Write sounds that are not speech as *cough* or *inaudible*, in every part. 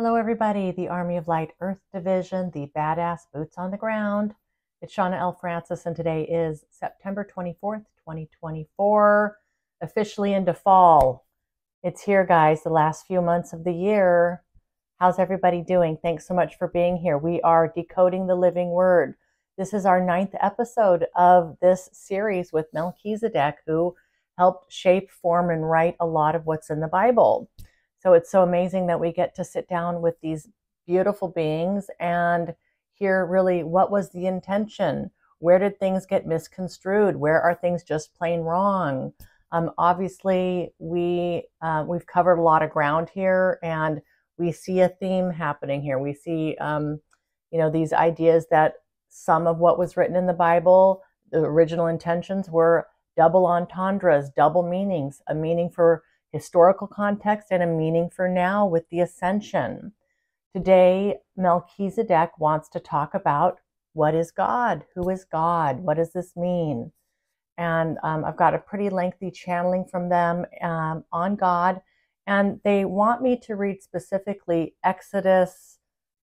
Hello, everybody. The Army of Light Earth Division, the badass boots on the ground. It's Shawna L. Frances, and today is September 24th, 2024, officially into fall. It's here, guys, the last few months of the year. How's everybody doing? Thanks so much for being here. We are decoding the living word. This is our ninth episode of this series with Melchizedek, who helped shape, form, and write a lot of what's in the Bible. So it's so amazing that we get to sit down with these beautiful beings and hear really what was the intention? Where did things get misconstrued? Where are things just plain wrong? Um, obviously, we uh, we've covered a lot of ground here, and we see a theme happening here. We see, um, you know, these ideas that some of what was written in the Bible, the original intentions were double entendres, double meanings, a meaning for historical context and a meaning for now with the ascension. Today, Melchizedek wants to talk about what is God? Who is God? What does this mean? And um, I've got a pretty lengthy channeling from them um, on God. And they want me to read specifically Exodus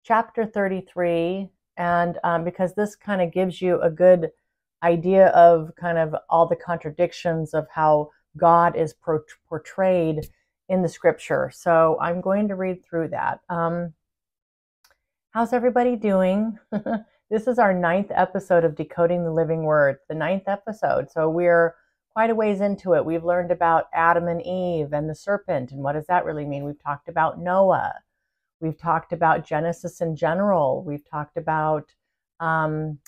chapter 33. And um, because this kind of gives you a good idea of kind of all the contradictions of how God is portrayed in the scripture. So I'm going to read through that. Um, how's everybody doing? *laughs* this is our ninth episode of Decoding the Living Word, the ninth episode. So we're quite a ways into it. We've learned about Adam and Eve and the serpent, and what does that really mean? We've talked about Noah. We've talked about Genesis in general. We've talked about um,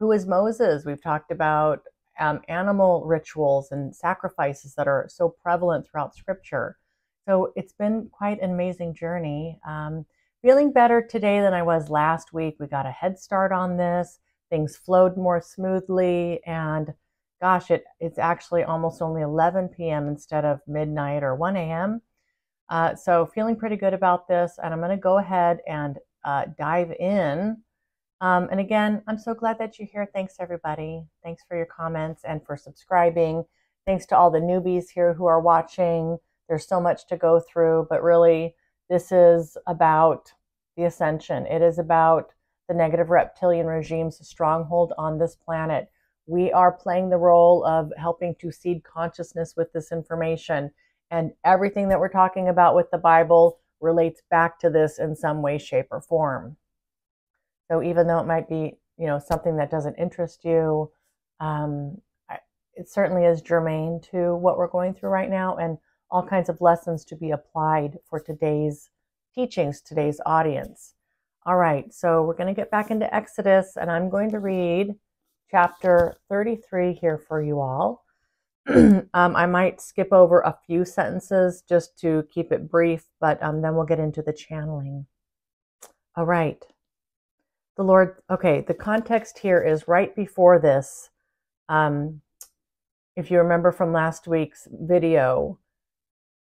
who is Moses. We've talked about um, animal rituals and sacrifices that are so prevalent throughout scripture. So it's been quite an amazing journey. Um, feeling better today than I was last week. We got a head start on this. Things flowed more smoothly. And gosh, it, it's actually almost only 11 p.m. instead of midnight or 1 a.m. Uh, so feeling pretty good about this. And I'm going to go ahead and uh, dive in um, and again, I'm so glad that you're here. Thanks, everybody. Thanks for your comments and for subscribing. Thanks to all the newbies here who are watching. There's so much to go through, but really, this is about the ascension. It is about the negative reptilian regime's stronghold on this planet. We are playing the role of helping to seed consciousness with this information. And everything that we're talking about with the Bible relates back to this in some way, shape, or form. So even though it might be, you know, something that doesn't interest you, um, it certainly is germane to what we're going through right now and all kinds of lessons to be applied for today's teachings, today's audience. All right, so we're going to get back into Exodus and I'm going to read chapter 33 here for you all. *clears throat* um, I might skip over a few sentences just to keep it brief, but um, then we'll get into the channeling. All right the Lord, okay, the context here is right before this. Um, if you remember from last week's video,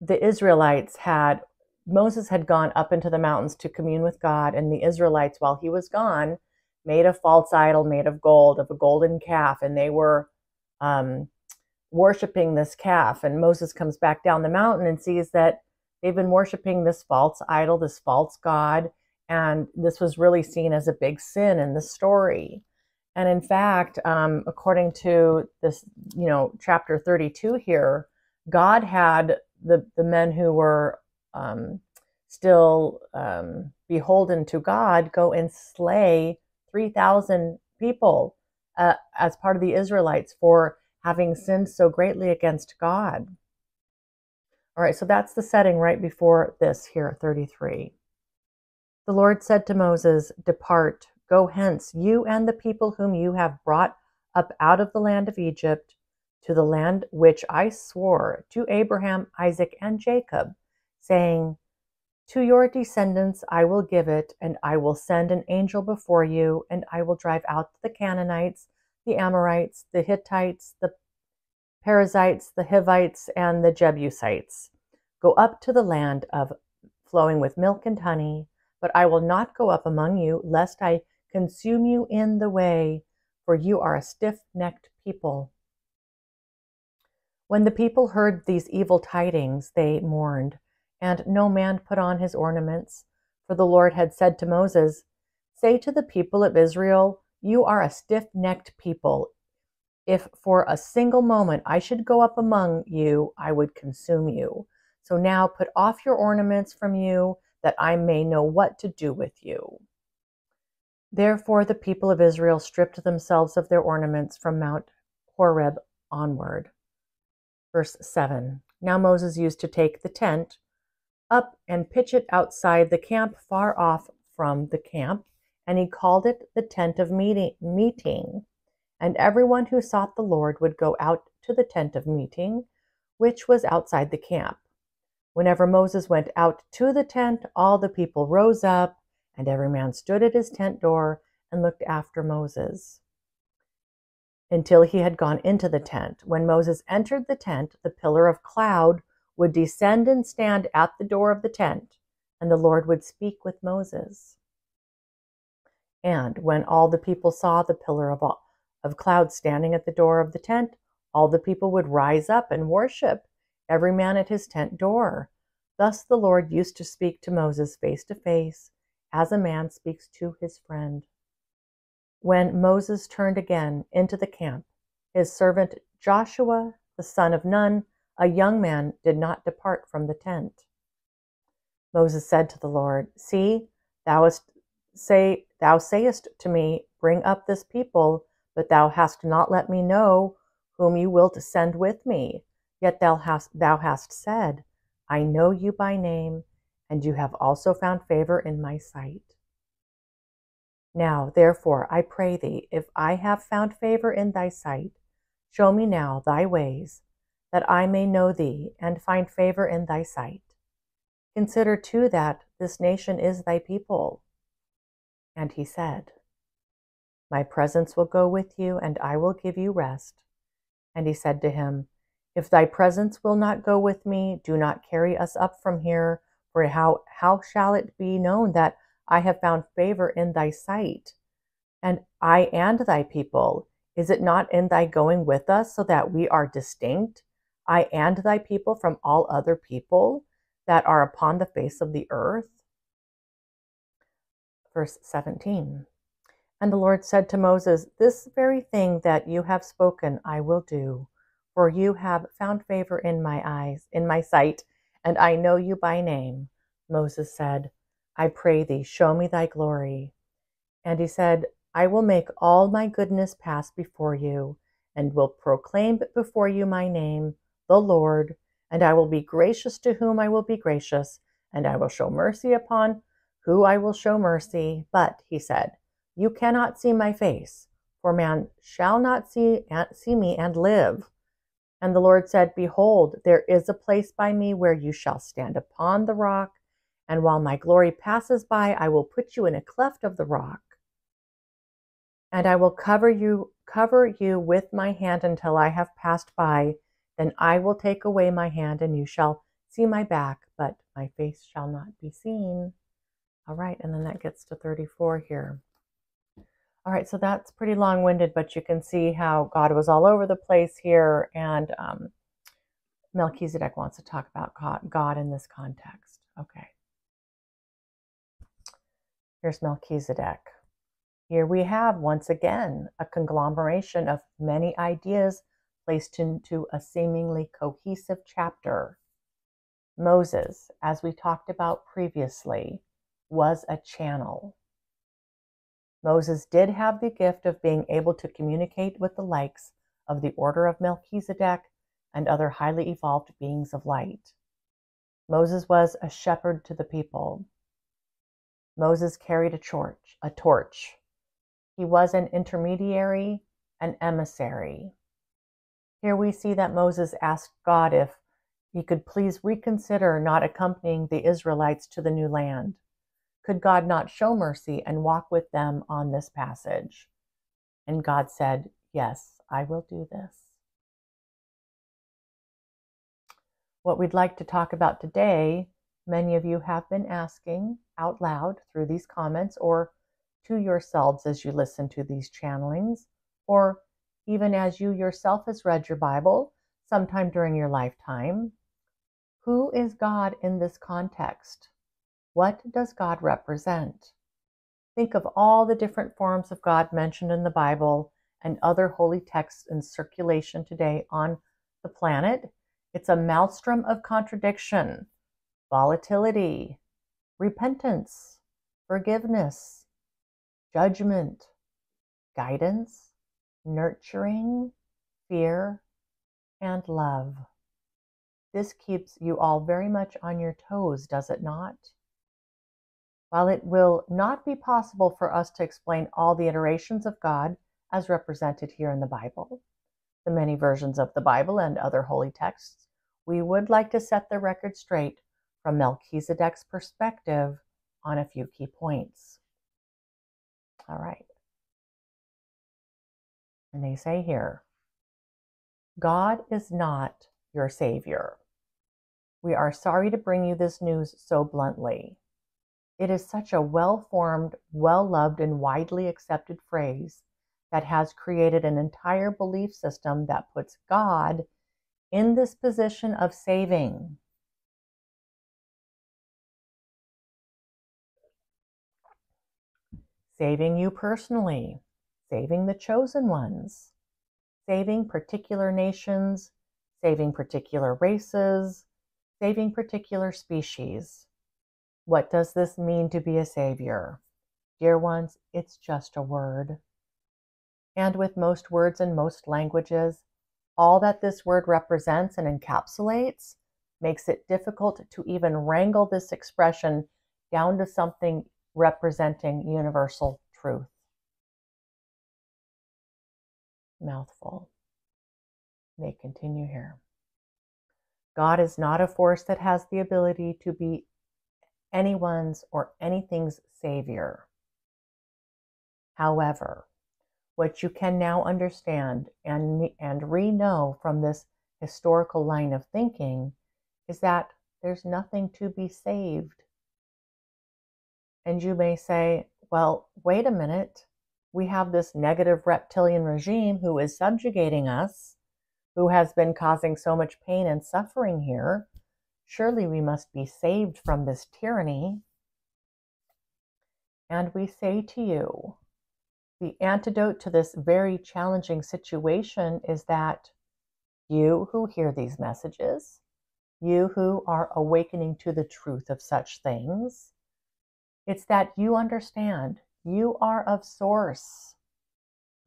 the Israelites had, Moses had gone up into the mountains to commune with God, and the Israelites, while he was gone, made a false idol made of gold, of a golden calf, and they were um, worshiping this calf. And Moses comes back down the mountain and sees that they've been worshiping this false idol, this false God, and this was really seen as a big sin in the story. And in fact, um, according to this, you know, chapter 32 here, God had the, the men who were um, still um, beholden to God go and slay 3,000 people uh, as part of the Israelites for having sinned so greatly against God. All right, so that's the setting right before this here 33. The Lord said to Moses, Depart, go hence, you and the people whom you have brought up out of the land of Egypt, to the land which I swore to Abraham, Isaac, and Jacob, saying, To your descendants I will give it, and I will send an angel before you, and I will drive out the Canaanites, the Amorites, the Hittites, the Perizzites, the Hivites, and the Jebusites. Go up to the land of flowing with milk and honey but I will not go up among you, lest I consume you in the way, for you are a stiff necked people. When the people heard these evil tidings, they mourned, and no man put on his ornaments, For the Lord had said to Moses, Say to the people of Israel, You are a stiff necked people. If for a single moment I should go up among you, I would consume you. So now put off your ornaments from you, that I may know what to do with you. Therefore the people of Israel stripped themselves of their ornaments from Mount Horeb onward. Verse 7 Now Moses used to take the tent up and pitch it outside the camp, far off from the camp, and he called it the tent of meeting. meeting. And everyone who sought the Lord would go out to the tent of meeting, which was outside the camp. Whenever Moses went out to the tent, all the people rose up, and every man stood at his tent door and looked after Moses until he had gone into the tent. When Moses entered the tent, the pillar of cloud would descend and stand at the door of the tent, and the Lord would speak with Moses. And when all the people saw the pillar of, of cloud standing at the door of the tent, all the people would rise up and worship, every man at his tent door. Thus the Lord used to speak to Moses face to face, as a man speaks to his friend. When Moses turned again into the camp, his servant Joshua, the son of Nun, a young man, did not depart from the tent. Moses said to the Lord, See, thou hast say thou sayest to me, Bring up this people, but thou hast not let me know whom you wilt send with me. Yet thou hast thou hast said, I know you by name, and you have also found favor in my sight. Now, therefore, I pray thee, if I have found favor in thy sight, show me now thy ways, that I may know thee and find favor in thy sight. Consider too that this nation is thy people. And he said, My presence will go with you, and I will give you rest. And he said to him, If thy presence will not go with me, do not carry us up from here, for how, how shall it be known that I have found favor in thy sight, and I and thy people. Is it not in thy going with us, so that we are distinct, I and thy people from all other people that are upon the face of the earth? Verse 17. And the Lord said to Moses, This very thing that you have spoken I will do, for you have found favor in my eyes, in my sight, and I know you by name. Moses said, I pray thee, show me thy glory. And he said, I will make all my goodness pass before you, and will proclaim before you my name, the Lord, and I will be gracious to whom I will be gracious, and I will show mercy upon who I will show mercy. But, he said, you cannot see my face, for man shall not see, and see me and live. And the Lord said, Behold, there is a place by me where you shall stand upon the rock, and while my glory passes by, I will put you in a cleft of the rock. And I will cover you, cover you with my hand until I have passed by. Then I will take away my hand, and you shall see my back, but my face shall not be seen. All right, and then that gets to 34 here. All right, so that's pretty long winded, but you can see how God was all over the place here, and um, Melchizedek wants to talk about God in this context. Okay. Here's Melchizedek. Here we have, once again, a conglomeration of many ideas placed into a seemingly cohesive chapter. Moses, as we talked about previously, was a channel. Moses did have the gift of being able to communicate with the likes of the order of Melchizedek and other highly evolved beings of light. Moses was a shepherd to the people. Moses carried a torch, a torch. He was an intermediary, an emissary. Here we see that Moses asked God if he could please reconsider not accompanying the Israelites to the new land. Could God not show mercy and walk with them on this passage? And God said, Yes, I will do this. What we'd like to talk about today Many of you have been asking out loud through these comments or to yourselves as you listen to these channelings, or even as you yourself has read your Bible sometime during your lifetime. Who is God in this context? What does God represent? Think of all the different forms of God mentioned in the Bible and other holy texts in circulation today on the planet. It's a maelstrom of contradiction, volatility, repentance, forgiveness, judgment, guidance, nurturing, fear, and love. This keeps you all very much on your toes, does it not? While it will not be possible for us to explain all the iterations of God as represented here in the Bible, the many versions of the Bible and other holy texts, we would like to set the record straight from Melchizedek's perspective on a few key points. All right. And they say here God is not your Savior. We are sorry to bring you this news so bluntly. It is such a well formed, well loved, and widely accepted phrase that has created an entire belief system that puts God in this position of saving. Saving you personally, saving the chosen ones, saving particular nations, saving particular races, saving particular species. What does this mean to be a savior? Dear ones, it's just a word. And with most words in most languages, all that this word represents and encapsulates makes it difficult to even wrangle this expression down to something representing universal truth. Mouthful. They continue here. God is not a force that has the ability to be anyone's or anything's savior. However, what you can now understand and, and re know from this historical line of thinking is that there's nothing to be saved. And you may say, well, wait a minute. We have this negative reptilian regime who is subjugating us who has been causing so much pain and suffering here. Surely we must be saved from this tyranny. And we say to you, the antidote to this very challenging situation is that you who hear these messages, you who are awakening to the truth of such things, it's that you understand you are of Source,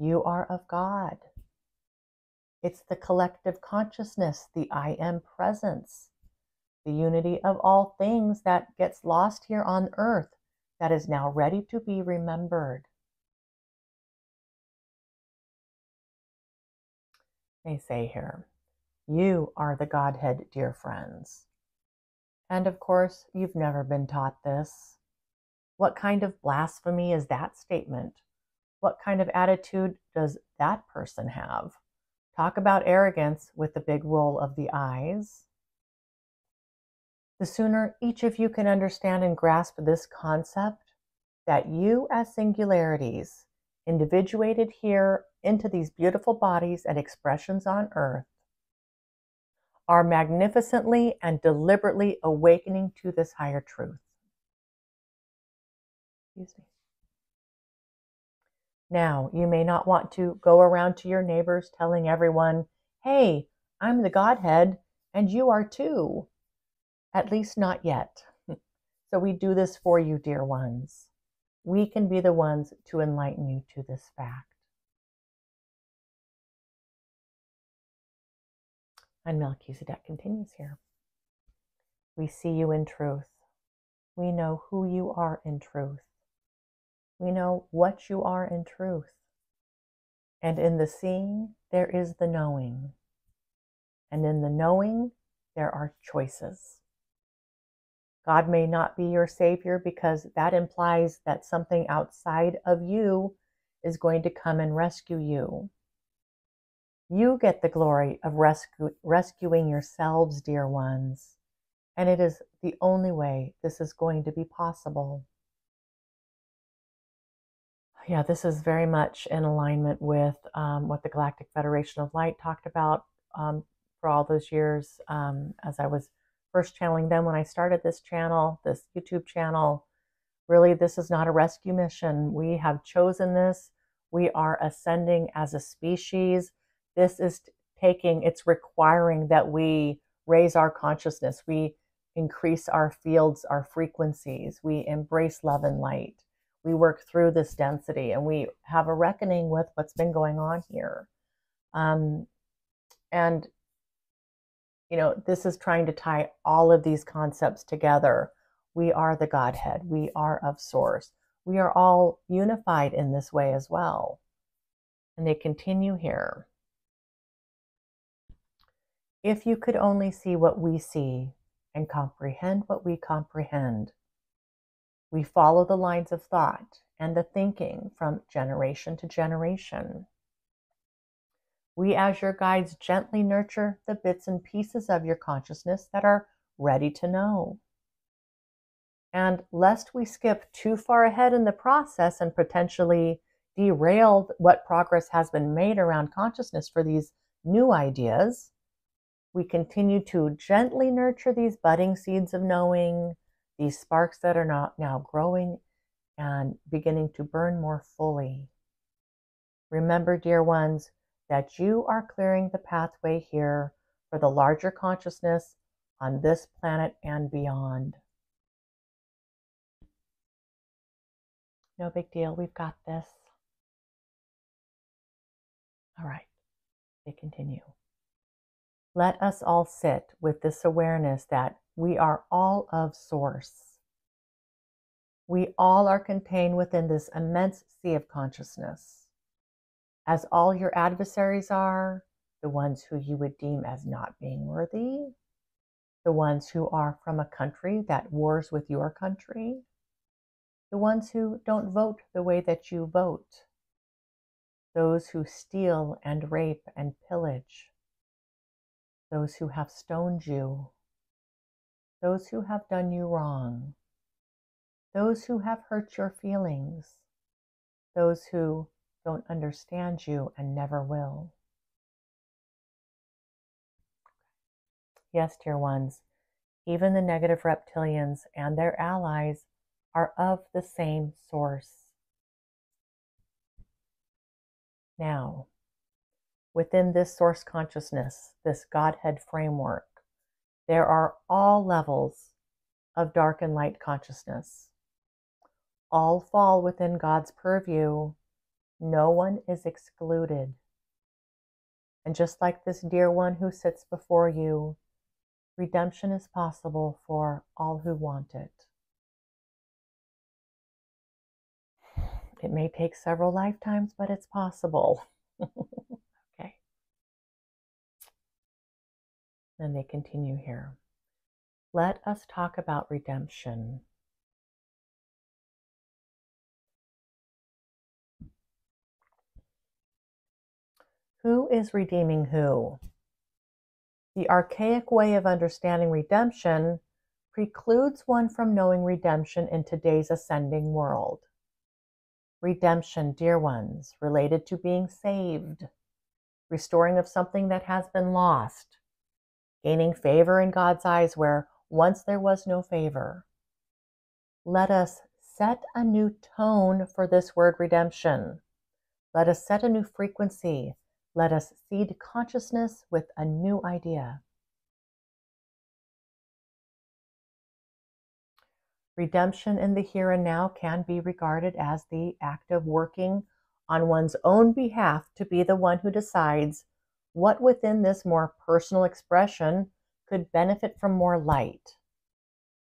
you are of God. It's the collective consciousness, the I am presence, the unity of all things that gets lost here on earth that is now ready to be remembered. They say here, you are the Godhead, dear friends. And of course, you've never been taught this. What kind of blasphemy is that statement? What kind of attitude does that person have? Talk about arrogance with the big roll of the eyes. The sooner each of you can understand and grasp this concept that you, as singularities, individuated here into these beautiful bodies and expressions on earth, are magnificently and deliberately awakening to this higher truth. Excuse me. Now, you may not want to go around to your neighbors telling everyone, hey, I'm the Godhead and you are too. At least not yet. *laughs* So we do this for you, dear ones. We can be the ones to enlighten you to this fact. And Melchizedek continues here. We see you in truth. We know who you are in truth. We know what you are in truth. And in the seeing, there is the knowing. And in the knowing, there are choices. God may not be your Savior because that implies that something outside of you is going to come and rescue you. You get the glory of rescu- rescuing yourselves, dear ones, and it is the only way this is going to be possible yeah, this is very much in alignment with um, what the Galactic Federation of Light talked about um, for all those years um, as I was first channeling them when I started this channel, this YouTube channel. Really, this is not a rescue mission. We have chosen this. We are ascending as a species. This is taking, it's requiring that we raise our consciousness. We increase our fields, our frequencies. We embrace love and light. We work through this density and we have a reckoning with what's been going on here. Um, and, you know, this is trying to tie all of these concepts together. We are the Godhead, we are of Source. We are all unified in this way as well. And they continue here. If you could only see what we see and comprehend what we comprehend, we follow the lines of thought and the thinking from generation to generation. We, as your guides, gently nurture the bits and pieces of your consciousness that are ready to know. And lest we skip too far ahead in the process and potentially derail what progress has been made around consciousness for these new ideas, we continue to gently nurture these budding seeds of knowing, these sparks that are not now growing and beginning to burn more fully. Remember, dear ones, that you are clearing the pathway here for the larger consciousness on this planet and beyond. No big deal, we've got this. All right, they continue. Let us all sit with this awareness that we are all of Source. We all are contained within this immense sea of consciousness. As all your adversaries are, the ones who you would deem as not being worthy, the ones who are from a country that wars with your country, the ones who don't vote the way that you vote, those who steal and rape and pillage, those who have stoned you, those who have done you wrong, those who have hurt your feelings, those who don't understand you and never will. Yes, dear ones, even the negative reptilians and their allies are of the same source. Now, Within this source consciousness, this Godhead framework, there are all levels of dark and light consciousness. All fall within God's purview. No one is excluded. And just like this dear one who sits before you, redemption is possible for all who want it. It may take several lifetimes, but it's possible. *laughs* Okay. And they continue here. Let us talk about redemption. Who is redeeming who? The archaic way of understanding redemption precludes one from knowing redemption in today's ascending world. Redemption, dear ones, related to being saved, restoring of something that has been lost, gaining favor in God's eyes where once there was no favor. Let us set a new tone for this word redemption. Let us set a new frequency. Let us seed consciousness with a new idea. Redemption in the here and now can be regarded as the act of working on one's own behalf to be the one who decides what within this more personal expression could benefit from more light?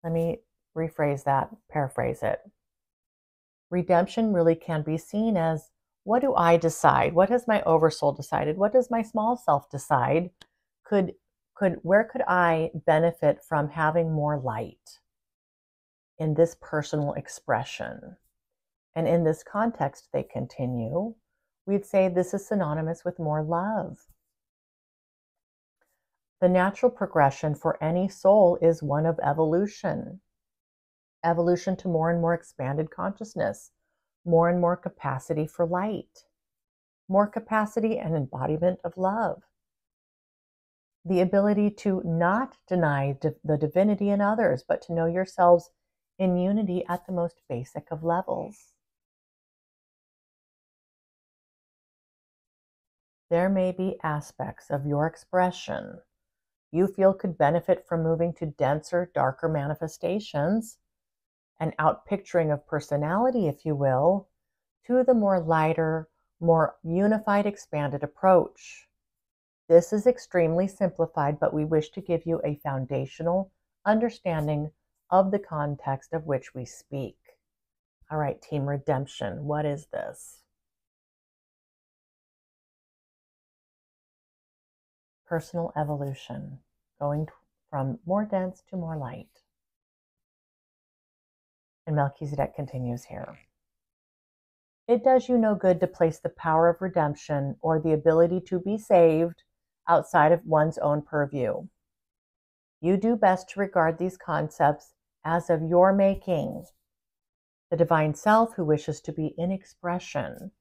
Let me rephrase that, paraphrase it. Redemption really can be seen as what do I decide? What has my oversoul decided? What does my small self decide? Could could where could I benefit from having more light in this personal expression? And in this context, they continue, we'd say this is synonymous with more love, the natural progression for any soul is one of evolution. Evolution to more and more expanded consciousness, more and more capacity for light, more capacity and embodiment of love. the ability to not deny the divinity in others, but to know yourselves in unity at the most basic of levels. There may be aspects of your expression you feel could benefit from moving to denser, darker manifestations, an outpicturing of personality, if you will, to the more lighter, more unified, expanded approach. This is extremely simplified, but we wish to give you a foundational understanding of the context of which we speak. All right, Team Redemption, what is this? Personal evolution, going from more dense to more light. And Melchizedek continues here. It does you no good to place the power of redemption or the ability to be saved outside of one's own purview. You do best to regard these concepts as of your making. The divine self who wishes to be in expression,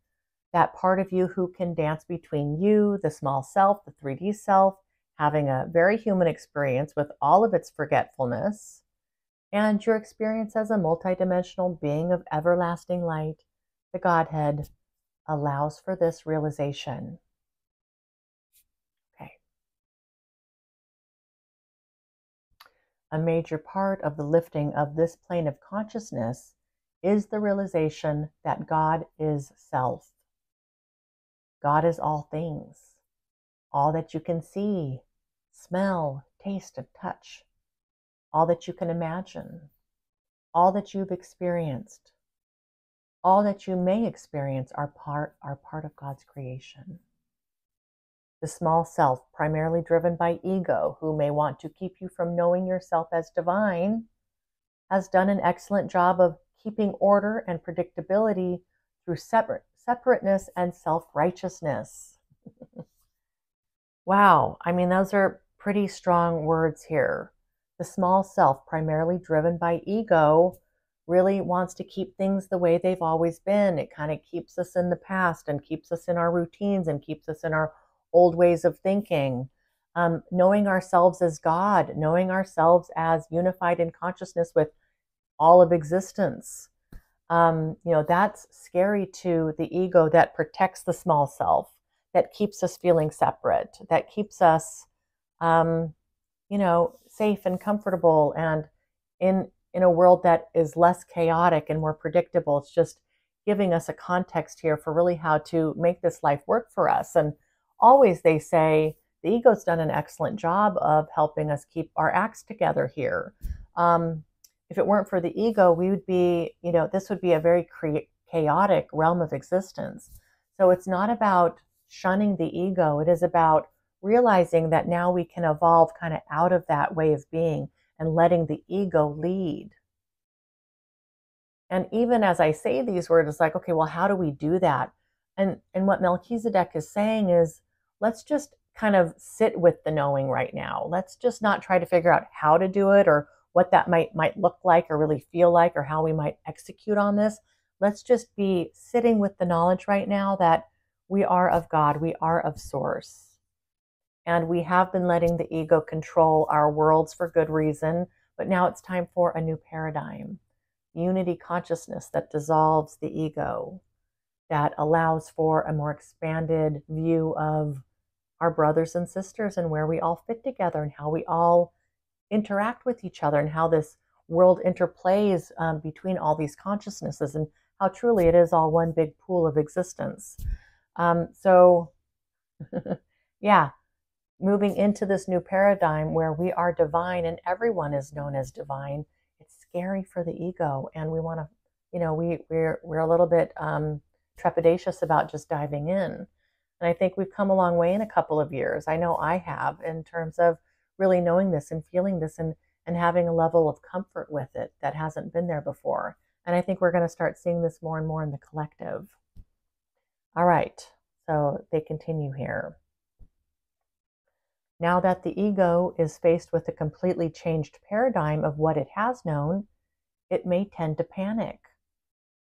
that part of you who can dance between you, the small self, the 3D self, having a very human experience with all of its forgetfulness, and your experience as a multidimensional being of everlasting light the Godhead allows for this realization. Okay. A major part of the lifting of this plane of consciousness is the realization that God is self. God is all things, all that you can see, smell, taste, and touch, all that you can imagine, all that you've experienced, all that you may experience are part, are part of God's creation. The small self, primarily driven by ego, who may want to keep you from knowing yourself as divine, has done an excellent job of keeping order and predictability through separate, separateness and self righteousness. *laughs* wow, I mean, those are pretty strong words here. The small self, primarily driven by ego, really wants to keep things the way they've always been. It kind of keeps us in the past and keeps us in our routines and keeps us in our old ways of thinking. Um, knowing ourselves as God, knowing ourselves as unified in consciousness with all of existence. Um, you know, that's scary to the ego that protects the small self, that keeps us feeling separate, that keeps us, um, you know, safe and comfortable and in in a world that is less chaotic and more predictable. It's just giving us a context here for really how to make this life work for us. And always they say the ego's done an excellent job of helping us keep our acts together here. Um, if it weren't for the ego, we would be, you know, this would be a very chaotic realm of existence. So it's not about shunning the ego, it is about realizing that now we can evolve kind of out of that way of being and letting the ego lead. And even as I say these words, it's like, okay, well, how do we do that? And and what Melchizedek is saying is, let's just kind of sit with the knowing right now. Let's just not try to figure out how to do it or what that might might look like or really feel like or how we might execute on this. Let's just be sitting with the knowledge right now that we are of God, we are of source. And we have been letting the ego control our worlds for good reason, but now it's time for a new paradigm unity consciousness that dissolves the ego, that allows for a more expanded view of our brothers and sisters and where we all fit together and how we all interact with each other and how this world interplays um, between all these consciousnesses and how truly it is all one big pool of existence. Um, so, *laughs* yeah, moving into this new paradigm where we are divine and everyone is known as divine, it's scary for the ego. And we want to, you know, we, we're, we're a little bit um, trepidatious about just diving in. And I think we've come a long way in a couple of years. I know I have in terms of really knowing this and feeling this and, and having a level of comfort with it that hasn't been there before. And I think we're going to start seeing this more and more in the collective. All right, so they continue here. Now that the ego is faced with a completely changed paradigm of what it has known, it may tend to panic.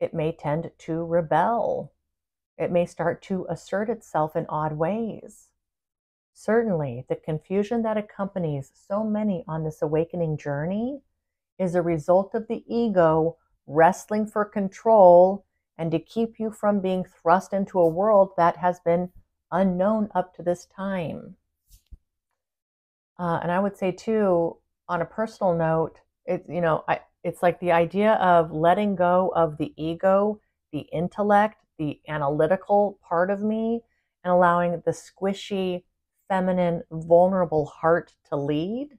It may tend to rebel. It may start to assert itself in odd ways. Certainly, the confusion that accompanies so many on this awakening journey is a result of the ego wrestling for control and to keep you from being thrust into a world that has been unknown up to this time. Uh, and I would say too, on a personal note, it's you know, I, it's like the idea of letting go of the ego, the intellect, the analytical part of me, and allowing the squishy, feminine, vulnerable heart to lead.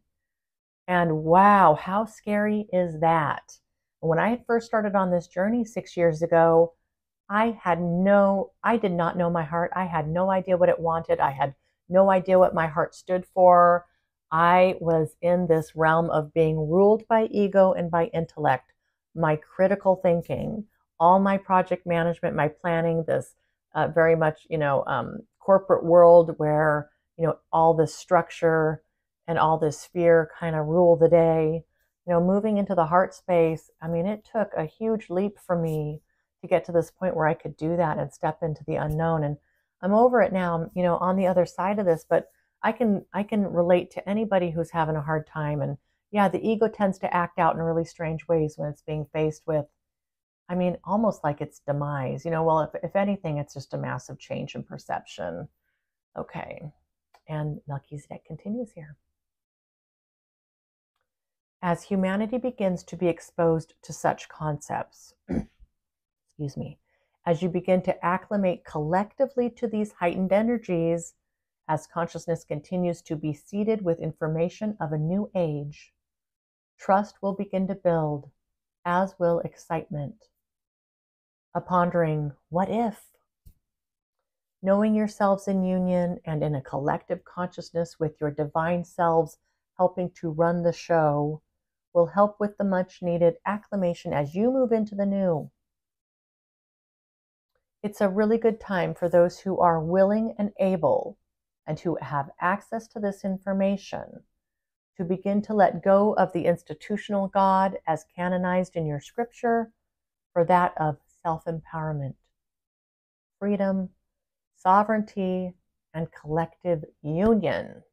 And wow, how scary is that? When I first started on this journey six years ago, I had no, I did not know my heart. I had no idea what it wanted. I had no idea what my heart stood for. I was in this realm of being ruled by ego and by intellect, my critical thinking, all my project management, my planning, this uh, very much, you know, um, corporate world where, you know, all this structure and all this fear kind of rule the day. You know, moving into the heart space, I mean, it took a huge leap for me to get to this point where I could do that and step into the unknown. And I'm over it now, you know, on the other side of this, but I can I can relate to anybody who's having a hard time and yeah, the ego tends to act out in really strange ways when it's being faced with I mean, almost like its demise. You know, well, if, if anything, it's just a massive change in perception. Okay. And Melchizedek continues here. As humanity begins to be exposed to such concepts, *clears throat* excuse me, as you begin to acclimate collectively to these heightened energies, as consciousness continues to be seeded with information of a new age, trust will begin to build, as will excitement. A pondering, what if? Knowing yourselves in union and in a collective consciousness with your divine selves helping to run the show will help with the much needed acclimation as you move into the new. It's a really good time for those who are willing and able and who have access to this information to begin to let go of the institutional God as canonized in your scripture for that of self empowerment, freedom, sovereignty, and collective union.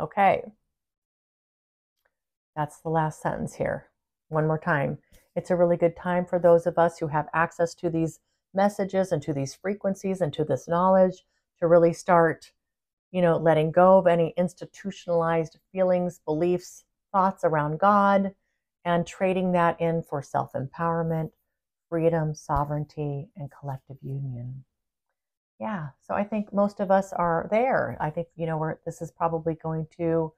Okay. That's the last sentence here. One more time. It's a really good time for those of us who have access to these messages and to these frequencies and to this knowledge to really start you know, letting go of any institutionalized feelings, beliefs, thoughts around God, and trading that in for self empowerment, freedom, sovereignty, and collective union. Yeah, so I think most of us are there. I think, you know, we're, this is probably going to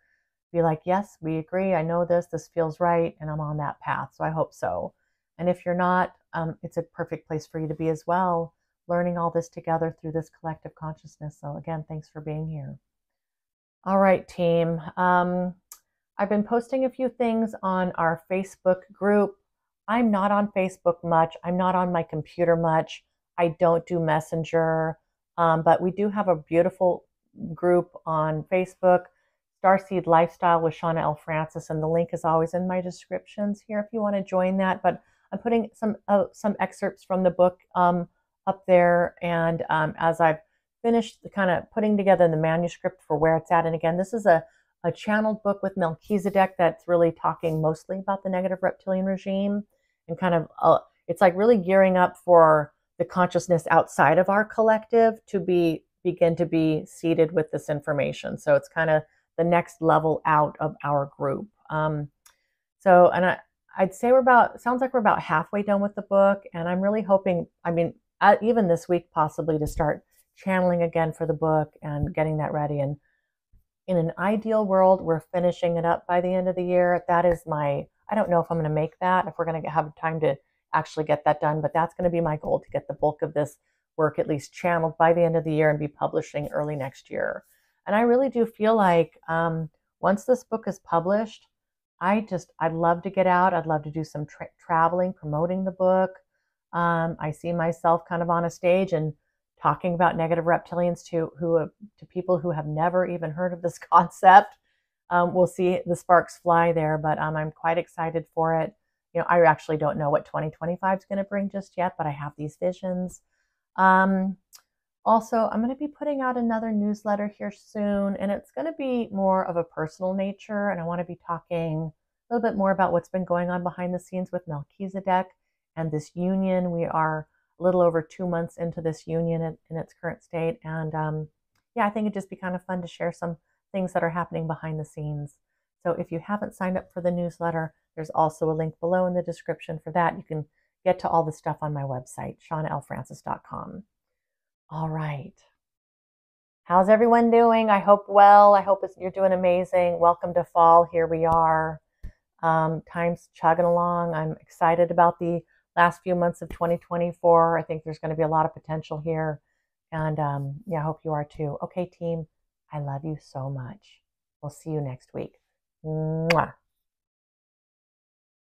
be like, yes, we agree. I know this. This feels right. And I'm on that path. So I hope so. And if you're not, um, it's a perfect place for you to be as well learning all this together through this collective consciousness. So, again, thanks for being here. All right, team. Um, I've been posting a few things on our Facebook group. I'm not on Facebook much. I'm not on my computer much. I don't do Messenger, um, but we do have a beautiful group on Facebook, Starseed Lifestyle with Shawna L. Frances, and the link is always in my descriptions here if you want to join that. But I'm putting some uh, some excerpts from the book um, up there. And um, as I've finished the kind of putting together the manuscript for where it's at, and again, this is a, a channeled book with Melchizedek that's really talking mostly about the negative reptilian regime and kind of, uh, it's like really gearing up for the consciousness outside of our collective to be begin to be seeded with this information. So it's kind of the next level out of our group. Um, so, and I, I'd say we're about, sounds like we're about halfway done with the book. And I'm really hoping, I mean, uh, even this week possibly to start channeling again for the book and getting that ready. And in an ideal world, we're finishing it up by the end of the year. That is my, I don't know if I'm going to make that, if we're going to have time to actually get that done, but that's going to be my goal to get the bulk of this work at least channeled by the end of the year and be publishing early next year. And I really do feel like um, once this book is published, I just, I'd love to get out. I'd love to do some tra- traveling, promoting the book. Um, I see myself kind of on a stage and talking about negative reptilians to who to people who have never even heard of this *laughs* concept. Um, we'll see the sparks fly there, but um, I'm quite excited for it. You know, I actually don't know what 2025 is going to bring just yet, but I have these visions. Um, Also, I'm going to be putting out another newsletter here soon, and it's going to be more of a personal nature. And I want to be talking a little bit more about what's been going on behind the scenes with Melchizedek and this union. We are a little over two months into this union in, in its current state. And um, yeah, I think it'd just be kind of fun to share some things that are happening behind the scenes. So if you haven't signed up for the newsletter, there's also a link below in the description for that. You can get to all the stuff on my website, shawnalfrances.com. All right. How's everyone doing? I hope well. I hope you're doing amazing. Welcome to fall. Here we are. Um, time's chugging along. I'm excited about the last few months of 2024. I think there's going to be a lot of potential here. And um, yeah, I hope you are too. Okay, team, I love you so much. We'll see you next week. Mwah.